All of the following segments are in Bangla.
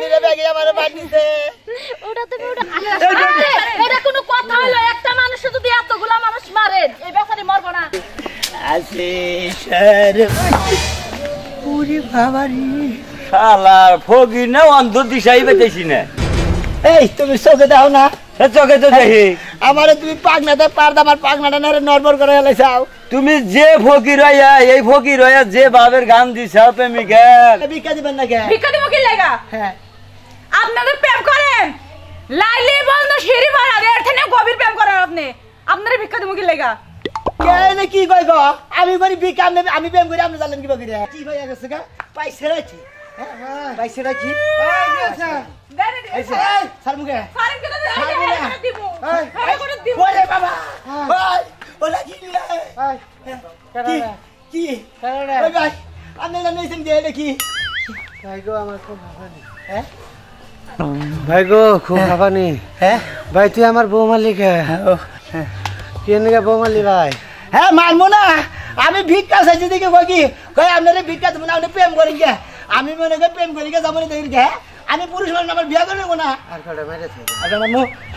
নিরে ব্যাগে আমার বাড়িতে ওটা তুমি ওটা আরে, এটা কোনো কথা হলো একটা মানুষ যদি এতগুলা মানুষ মারে এই বেচারি মরবো না। আছে স্যার পুরি বাবারি শালা ফকির না অন্ধ দিশাই পেতেছি না। এই তুমি চোখে দাও না। সে চোখে তো দেখি। আমারে তুমি পাগনাতে পার আমার পাগনাটা নারে নরবর করে হেলাইছাও তুমি যে ফকির হইয়া এই ফকির হইয়া যে বাবের গান দিছাও প্রেমিকের। ভিক্ষা দিবেন না কে? ভিক্ষা দিব কি লেগা? হ্যাঁ। আপনাদের প্রেম করেন লাইলি বন্ধ সিঁড়ি ভাড়া এর থেকে গভীর প্রেম করেন আপনি আপনারা ভিক্ষা দিব কি লেগা কেন কি কই গো আমি করি ভিক্ষা আমি আমি প্রেম করি আপনি জানেন কি বকি রে কি হইয়া গেছে গা পাইছে রাখি পাইছে রাখি স্যার মুখে করে ওরে বাবা ওলা কি কি কি ভাই আপনি জানেন যে এটা কি হ্যাঁ ভাই গো খুব হাঁপানি। হ্যাঁ? ভাই তুই আমার বউ মালিক কেন বউ মালি ভাই? হ্যাঁ মানবো না। আমি ভিক্ষা চাইছি দেখে কই কি? কই আপনারা ভিক্ষা দেবো না আপনি প্রেম করেন গে। আমি মনে করি প্রেম করি গে যাব না দেখি গে। আমি পুরুষ মানুষ আমার বিয়ে করে নেব না।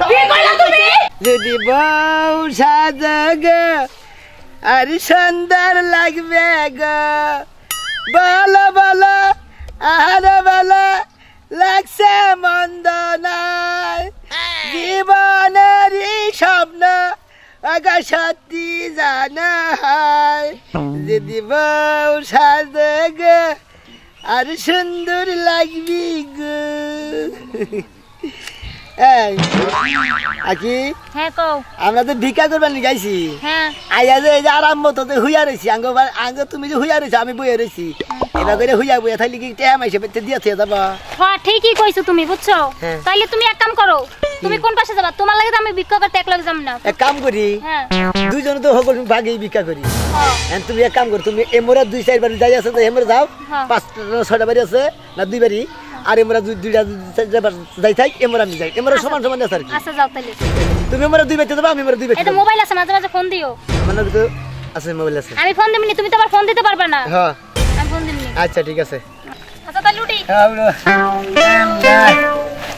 কি তুমি? যদি বউ সাজগে আর সুন্দর লাগবে গো। বলো বলো আর বলো। লাগছে মন্দ নাই জীবনেরই স্বপ্ন আগা সত্যি জানা হয়। যদি বউ সাজগে আর সুন্দর লাগবি গো। এই আকি? হ্যাঁ কও। আমরা তো ভিক্ষা করবার নি গাইছি হ্যাঁ। আইয়া যে এই যে আরাম মতো তো হুইয়া রয়েছি আঙ্গ আঙ্গ তুমি যে হুইয়া রয়েছো আমি বইয়া রয়েছি এবার করে হুইয়া বইয়া থাকলে কি টাইম আইসে পেতে দিয়ে থেকে যাবা? হ্যাঁ ঠিকই কইছো তুমি বুঝছ। তাইলে তুমি এক কাম করো তুমি কোন পাশে যাবা? তোমার লাগে আমি ভিক্ষা করতে এক লাগে যাম না। এক কাম করি দুইজন তো সকল ভাগেই ভিক্ষা করি। হ্যাঁ। তুমি এক কাম করো তুমি এমরা দুই চার বাড়ি যাই আছে তো এমরা যাও। পাঁচটা ছয়টা বাড়ি আছে না দুই বাড়ি? আর এমরা দুই দুইটা যাই থাক এমরা আমি যাই। এমরা সমান সমান আছে আর কি। আচ্ছা যাও তাইলে তুমি এমরা দুই বাড়িতে যাবা আমি এমরা দুই বাড়িতে এটা মোবাইল আছে মাঝে মাঝে ফোন দিও। মানে তো আছে মোবাইল আছে। আমি ফোন দিবিনি তুমি তো আবার ফোন দিতে পারবে না। হ্যাঁ। আমি ফোন দিবিনি। আচ্ছা ঠিক আছে। আচ্ছা তাহলে উঠি।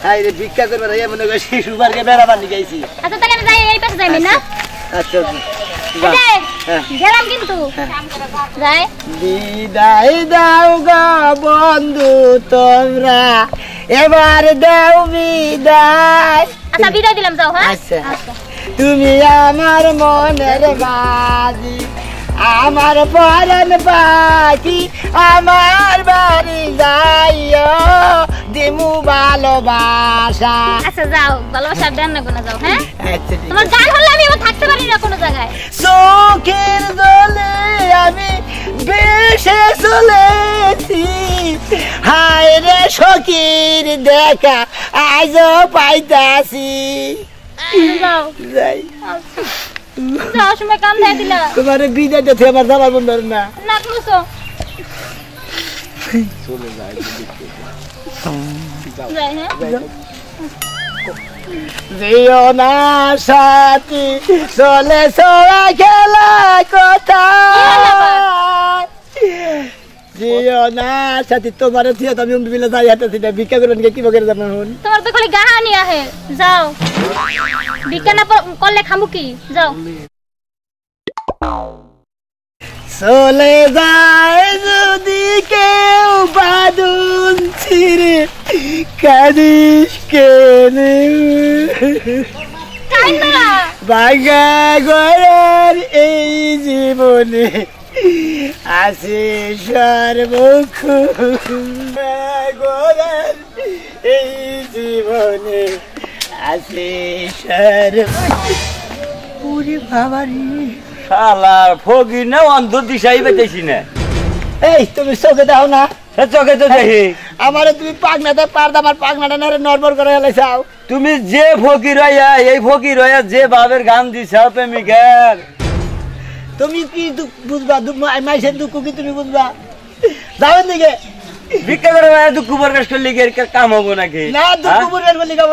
হাই রে ভিক্ষা করবে রে মনে করি শিশু পার্কে বেড়াবার নিয়ে গেছি আচ্ছা তাহলে আমি যাই এই পাশে যাইনি না? আচ্ছা হ্যাঁ। গেলাম কিন্তু। যাই। বিদায় দাও গা বন্ধু তোমরা। এবার দাও বিদায়। আচ্ছা বিদায় দিলাম যাও হ্যাঁ? আচ্ছা। তুমি আমার মনের বাজি। আমার পরন পাখি আমার বাড়ি যাইও দিমু ভালোবাসা। আচ্ছা যাও ভালোবাসা দেন না কোনো যাও হ্যাঁ? আচ্ছা তোমার গান হলে আমি থাকতে পারি না কোনো জায়গায়। চোখের জলে আমি বেশে চলেছি। হায় রে সখীর দেখা আজও পাইতাছি। যাও। যাই। যাও সময় কাম দেয় দিলা। তোমার বিদায় দিতে আমার যাবার বন্ধ না। না ক্লুসো যাই হ্যাঁ। যেও না সাথী চলে সোয়া খেলা কথা যেও না সাথী তোমার থিয়ে তো আমি বিলে যাই হাঁটাছি না ভিক্ষা করবেন কি বকে যাবেন এখন তোমার তো খালি গাহানি আহে যাও। বিজ্ঞান না করলে খামু কি? যাও। চলে যায় যদি কেউ বাদুন ছিড়ে কাদিস কেনে? না গড়ার এই জীবনে আছে সর্বক্ষ গড়ার এই জীবনে আছে সর্বক্ষ পুরি বাবারি শালা ফকির না অন্ধ দিশাই পেতেছি না। এই তুমি চোখে দাও না। চোখে তো দেখি। আমারে তুমি পাগনাতে পার আমার পাগনাটা নারে নরবর করে হেলাইছাও তুমি যে ফকির হইয়া এই ফকির হইয়া যে বাবের গান দিছাও প্রেমিকের। তুমি কি বুঝবা? মাইসের দুঃখ কি তুমি বুঝবা? যাও দিকে ভিক্ষা করে বেড়া দুঃখ প্রকাশ করলে কি কাম হব নাকি? না দুঃখ হ্যাঁ?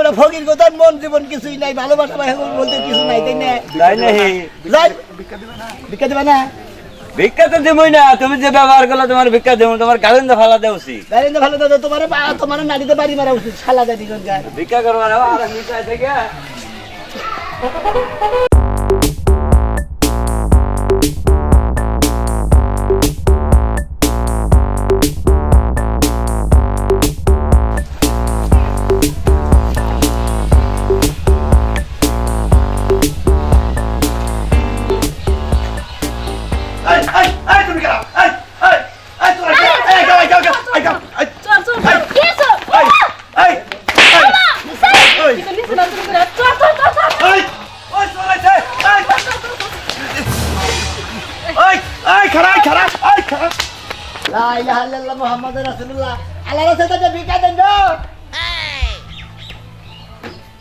না? ফকির মন জীবন কিছুই নাই ভালোবাসা ভাই বলতে কিছু নাই তাই না? তাই নাহি যাই। ভিক্ষা দিবা না? ভিক্ষা তো দেবই না তুমি যে ব্যবহার করলে তোমার ভিক্ষা দেবো তোমার গালিন্দা ফালা দেওয়া উচিত গাড়িতে ভালো দাদা তোমার তোমার নাড়িতে বাড়ি মারা উচিত ভিক্ষা করব না আর ভিক্ষা থেকে। রাসূলুল্লাহ আল্লাহ রাসূল তো ভিক্ষা দেন গো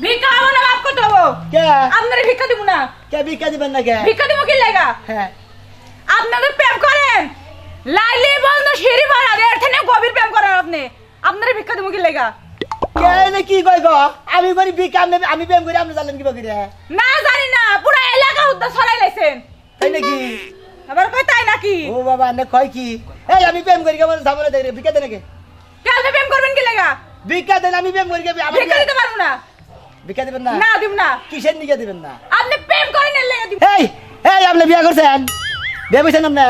ভিক্ষা হব না বাপ করতে হব কে? আপনারা ভিক্ষা দিব না। কে ভিক্ষা দিবেন না কে? ভিক্ষা দিব কি লেগা? হ্যাঁ। আপনাদের প্রেম করেন? লাইলি বন্ধ সিঁড়ি ভাড়া এর থেকে গভীর প্রেম করেন আপনি। আপনারা ভিক্ষা দিব কি লেগা? কে নে কি কই গো? আমি করি ভিক্ষা আমি আমি প্রেম করি আপনি জানেন কি বকি না জানি না পুরো এলাকা উদ্ধার ছড়াই লাইছেন। তাই নাকি? আবার কই তাই নাকি? ও বাবা নে কয় কি? এই আমি প্রেম করি কেমন সামনে দেখ রে ভিক্ষা দেন নাকি কালকে প্রেম করবেন কি লাগা? বিকা দেন আমি প্রেম করি কে আমি ভিক্ষা দিতে পারব না। বিকা দিবেন না? না দিব না। কিসের নিকে দিবেন না? আপনি প্রেম করেন এর লেগা দিব। এই এই আপনি বিয়া করছেন? বিয়া করছেন আপনি?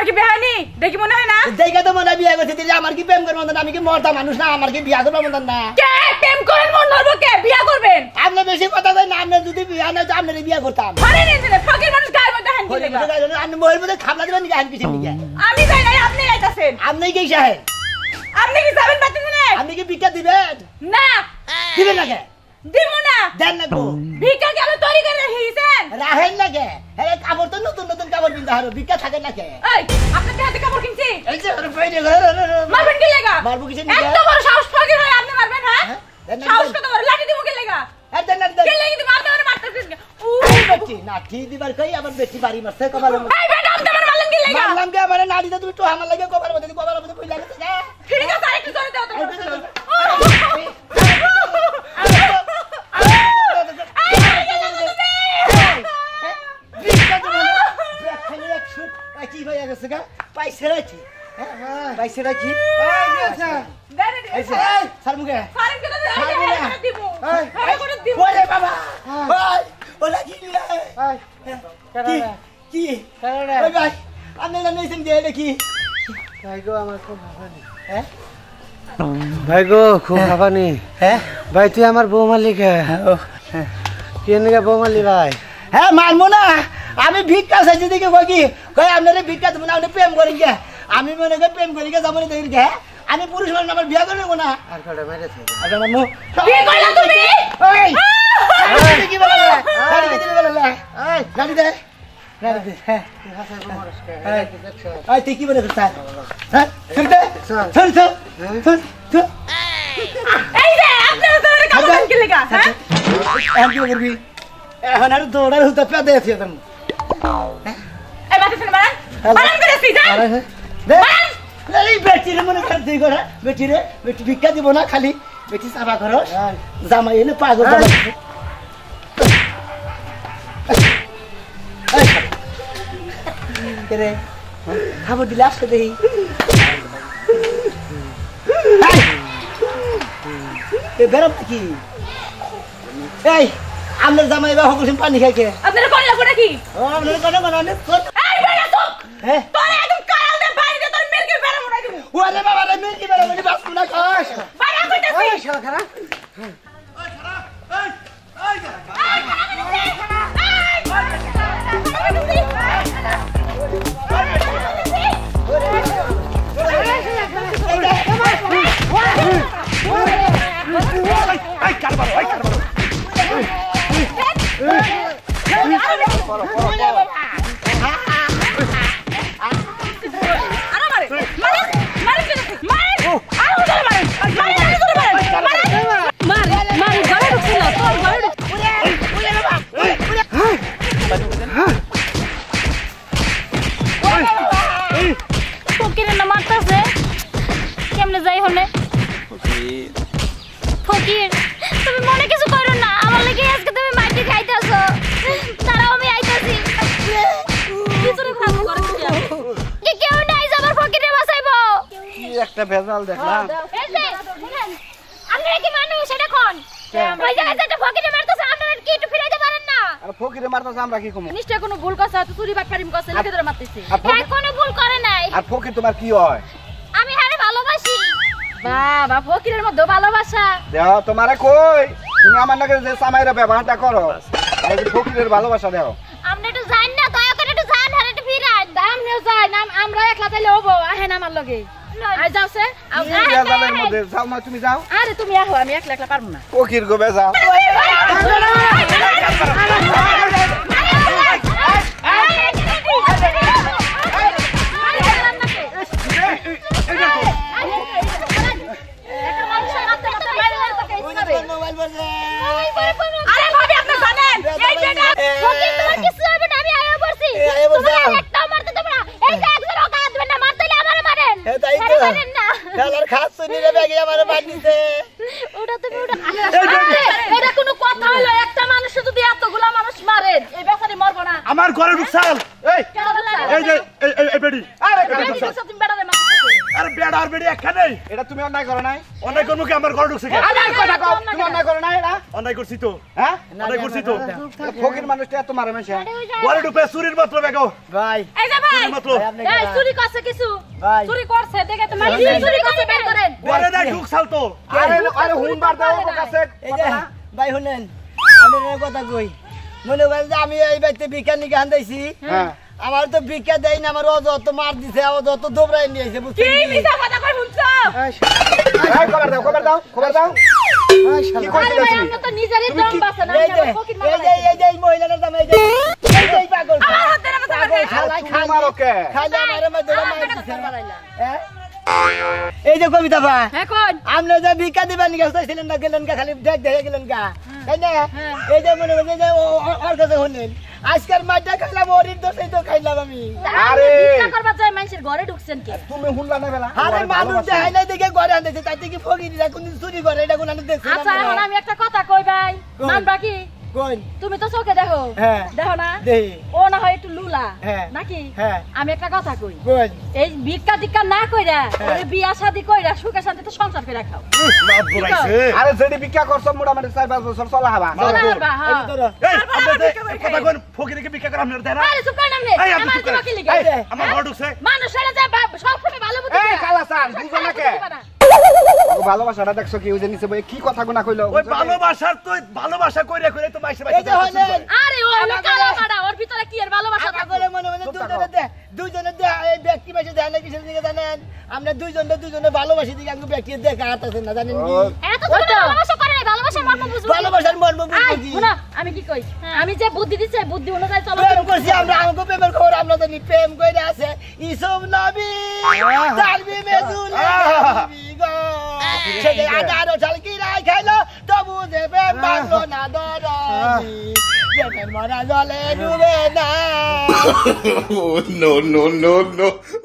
আমার কি বেহানি দেখি মনে হয় না? দেখে তো মনে বিয়া করছে দিদি আমার কি প্রেম করব না? আমি কি মরতা মানুষ না? আমার কি বিয়া করব মতন না? কে? প্রেম করেন মন ধরবো কে? বিয়া করবেন? আপনি বেশি কথা কই না আপনি যদি বিয়া না তো আপনার বিয়া করতাম। হারে নিয়ে দিলে ফকির মানুষ গায়ের মধ্যে হান লেগা আপনি মহির মধ্যে খাবলা দিবেন আমি কিসের নিকে? আমি যাই নাই আপনি আইতাছেন আপনি কি সাহেব? আপনি কি যাবেন বাড়তে? দিনে আপনি কি ভিক্ষা দিবেন? না। দিবেন না কে? দিব না। দেন না গো ভিক্ষা কি আমি তৈরি করে রেখেছেন? রাহেন না কে হ্যাঁ কাপড় তো নতুন নতুন কাপড় পিনতে হারো ভিক্ষা থাকে না কে এই আপনার হাতে কাপড় কিনছি। এই যে ওর বাইরে মারবেন কি লেগা? মারবো কিসের নিকে? এত বড় সাহস ফকির হয় আপনি মারবেন হ্যাঁ? দেন না, সাহস কত বড়? লাঠি দিব কি লেগা? দেন না দেন। কে লেগে মারতে পারে মারতে দিন উ বেটি না ঠিক দিবার কই? আবার বেটি বাড়ি মারছে কবার এই বেটা আপনি আমার মারলেন কি লেগা? মারলাম কে? আমার নাড়িতে তুমি তো আমার লাগে কবার মধ্যে কবার মধ্যে কই লাগে না ঠিক আছে আরেকটু জোরে দাও তো কি হয়ে গেছে গা পাইছে রাখি পাইছে রাখি দেন এই যে, এই, ছাড় মুখে ফারেন কে দাও ছাড় আমি মুখে। করে দিব এই, আমি করে দিব ওরে বাবা ওই ওলা কি নিলা কি কি ভাই এটা কি ভাই গো আমার খুব হাঁপানি হ্যাঁ? ভাই গো খুব হাঁপানি হ্যাঁ? ভাই তুই আমার বউ মালিক কেন বউ মালি ভাই? হ্যাঁ মানবো না। আমি ভিক্ষা চাইছি দিকে কই কি? কই আপনারা ভিক্ষা দেবো না আপনি প্রেম করেন গে আমি মনে করি প্রেম করি যাব না দেখি গে আমি পুরুষ মানুষ আমার বিয়া করে না। আর কটা মেরে থাকে। আপনার মামু কি কইলা তুমি? ওই গাড়ি দে কি বলে গাড়ি কি বলে এই গাড়ি দে গাড়ি দে হ্যাঁ। এই তুই কি বলে করতা হ্যাঁ? শুন দে শুন শুন শুন শুন এই যে আপনি তো আমার কি লেগা হ্যাঁ? এখন কি করবি? এখন আর দৌড়ার হুতা এই বাতি শুনে এই বেটি রে মনে কর তুই করে বেটি বেটি ভিক্ষা দিব না খালি বেটি চাপা করো জামাই এনে পাগল রে খাবার দিলে আসতে দেই। বেরোব কি এই আপনার জামাই বা হকুসিম পানি খাইকে আপনারা কোন লাগো নাকি? ও আপনার কোনো কোনো অনেক এই বেটা চুপ! হ্যাঁ তোরে একদম কারাল দে বাইরে দে তোর মেরকে বেড়া মোড়াই দিব ওরে বাবা রে মেয়ে কি বেরো মানে বাস না খাস বাইরে কইতাছি শালা ফকির কি একটা ভেজাল দেখলাম। মানুষ? এটা কোন? ওই জায়গায় মারতেছে আপনারা কি একটু ফিরাইতে পারেন না? আর ফকিরে মারতেছে কি নিশ্চয় কোনো ভুল কথা চুরি বাটপারিম কথা লিখে ধরে কোনো ভুল করে নাই। আর ফকির তোমার কি হয়? বাবা ফকিরের মধ্যে ভালোবাসা দেহ তোমারে কই তুমি আমার নাকি যে সামাইরা ব্যবহারটা করো ফকিরের ভালোবাসা দেহ আপনি একটু যান না দয়া করে একটু যান আর একটু ফিরান দাম নিও যাই নাম আমরা একলা তাইলে হব আহেন আমার লগে আই যাওছে ভেজালের মধ্যে যাও না তুমি যাও আরে তুমি আহো আমি একলা একলা পারব না ফকির গো না। খেলার খাস ব্যাগে আমার বাদ ওটা তুমি ওটা এটা কোনো কথা হলো একটা মানুষ যদি এতগুলা মানুষ মারে এই ব্যাপারে মরবো না। আমার ঘরে ঢুকছাল। এই কেন বললা? এই যে এই এই- এই বেডি। আরে আমি বেটা, দেখছ তুমি বেড়ালে মারতেছে আরে বেড বেডি একখানে এটা তুমি অন্যায় করো নাই। অন্যায় করব কি? আমার ঘরে ঢুকছে কথা কও। তুমি অন্যায় করো নাই? অন্যায় করছি তো। হ্যাঁ? অন্যায় করছি তো। ফকির মানুষটা এত মারে মেশে। ঢুকে চুরির মাত্র বেগো ভাই। এই যে ভাই। চুরির মাত্র। ভাই, এই চুরি করছে কিছু? ভাই। চুরি করছে দেখে তো মানে মারি চুরি করছে বের করেন। ঘরে নাই ঢুকছাল তো। আরে আরে হুনবার দাও ওর কাছে। এই যে ভাই শুনেন আমি কথা কই। মনে করেন যে আমি এই বাড়িতে ভিক্ষা নিকে আনতেছি। হ্যাঁ। আমার তো ভিক্ষা দেয় না আমার অযত মার দিছে অযত দোবরাই নিয়েছে কি বুঝছেন কি? মিছা কথা কই শুনছো? এই খবর দাও খবর দাও খবর দাও। এই যে। হ্যাঁ? কবিতা ভাই। হ্যাঁ আপনি যে ভিক্ষা দিবেন গেছিলেন না গেলেন গা খালি দেখ দেখে গেলেন গা। তাই না? এই যে মনে করেন যে ওর কাছে শুনলেন আজকাল মাঠটা খাইলাম ওরির দোষেই তো খাইলাম আমি। আরে আরে। ভিক্ষা করবার যায় মানুষের ঘরে ঢুকছেন কে? তুমি হুনলা না বেলা? আরে মানুষ দেখাই নাই দেখে ঘরে আনতেছে তাই থেকে ফকির কোন চুরি করে এটা কোন আচ্ছা এখন আমি একটা কথা কই ভাই। মানবা কি? কোন? তুমি তো চোখে দেখো। হ্যাঁ। দেখো না? ও না হয় একটু লুলা হ্যাঁ। নাকি? হ্যাঁ। আমি একটা কথা কই। এই ভিক্ষা না কইরা। ওই বিয়া শাদি কইরা সুখে শান্তিতে সংসার করে? আরে যেটি ভিক্ষা করছ মোটামুটি চার পাঁচ বছর চলা হবা। কথা কোন ফকিরকে ভিক্ষা করে আপনার দেয় না আরে চুপ আপনি আমার করেন। লিখে আমার ঘরে ঢুকছে। মানুষের যে বা- সবসময় ভালো বুদ্ধি এই দেয়। কালা সান বুঝো না কে? ভালোবাসাটা দেখছ কি? ওই যে নিচে বই কি কথা গুনা কইলো? ওই ভালোবাসার তো ভালোবাসা কইরে কইরে তো মাইসে এই যে হলেন আরে ও হলো কালো মারা ওর ভিতরে কি এর ভালোবাসা থাকে করে মনে মনে দুজনে দে দুজনে দে এই ব্যক্তি বেশি দেয় না কিসের দিকে জানেন? আমরা দুইজনে দুজনে ভালোবাসি দিকে আমি ব্যক্তি দেখা হাতাছেন না জানেন কি? এত তো ভালোবাসা করে নাই ভালোবাসার মর্ম বুঝব ভালোবাসার মর্ম বুঝব কি? আমি কি কই? আমি যে বুদ্ধি দিছে বুদ্ধি অনুযায়ী চলো। প্রেম করছি আমরা আমাকে প্রেমের খবর আমরা জানি প্রেম কইরা আছে ইসব নবী তালবি মেজুলে গাবি গো। সে আগারো সাল কি রাই খাইলো তবু দেবে বাংলো না দরদি প্রেমের মরা জলে ডুবে না no no no no, no.